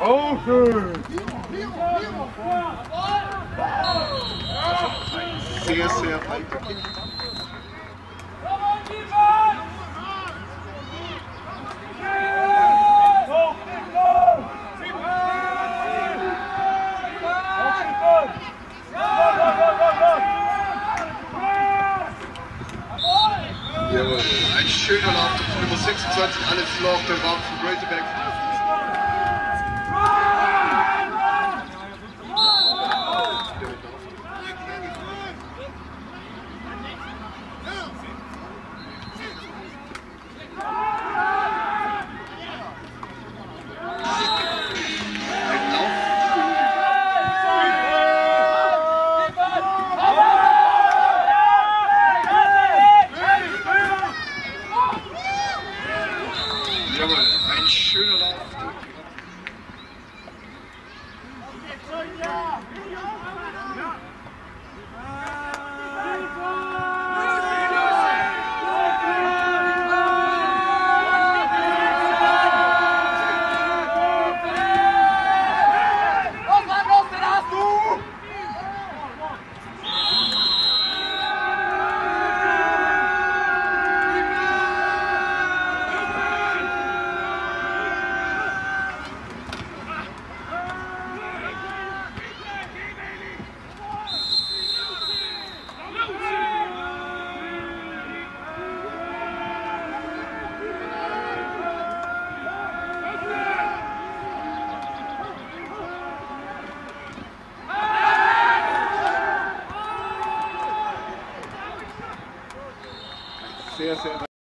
Oh, schön. Sehr, sehr weiter Kick. Jawohl. Ein schöner Lauf durch Nummer 26, Alex Loch, der Raum von Razorback. Vinga! Vinga! Sehr, sehr